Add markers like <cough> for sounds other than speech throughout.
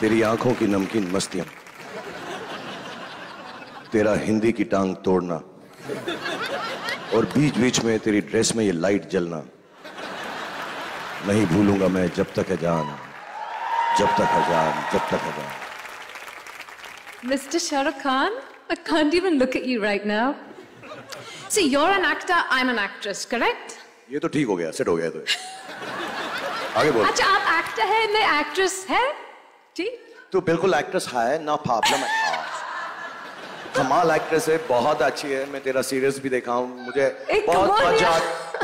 तेरी आँखों की नमकीन मस्तियाँ। तेरा हिंदी की टांग तोड़ना। और बीच बीच में तेरी ड्रेस में ये लाइट जलना। नहीं भूलूँगा मैं जब तक है जान। जब तक है जान जब तक है जान। Mr. Shah Rukh Khan, I can't even look at you right now. See, you're an actor, I'm an actress, correct? ये तो ठीक हो गया सेट हो गया तो। आगे बोल। अच्छा आप एक्टर है मैं एक्ट्रेस है? ठीक तू बिल्कुल एक्ट्रेस है ना प्रॉब्लम है कमाल एक्ट्रेस है बहुत अच्छी है मैं तेरा सीरियस भी देखा हूँ मुझे बहुत मज़ा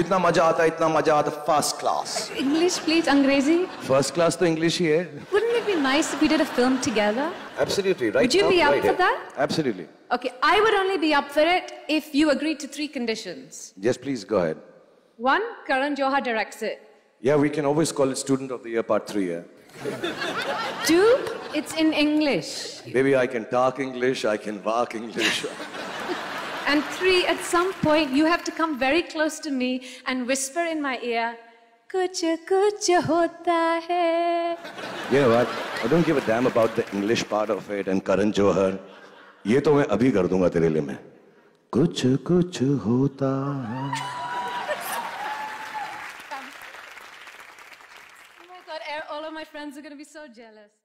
इतना मज़ा आता इतना मज़ा आता फ़र्स्ट क्लास इंग्लिश प्लीज़ अंग्रेज़ी फ़र्स्ट क्लास तो इंग्लिश ही है Wouldn't it be nice if we did a film together? Absolutely, right Would you be up right for that? Absolutely. Okay, I would only be up for it if you agreed to three conditions. Yes, please go ahead. One, Karan Johar directs it. Yeah, we can always call it Student of the Year Part 3, yeah? Two, it's in English. Maybe I can talk English, I can walk English. <laughs> And three, at some point, you have to come very close to me and whisper in my ear, Kuch kuch hota hai. you know what? I don't give a damn about the English part of it and Karan Johar. ये तो मैं अभी कर दूंगा तेरे लिए मैं कुछ कुछ होता है god, all of my friends are going to be so jealous.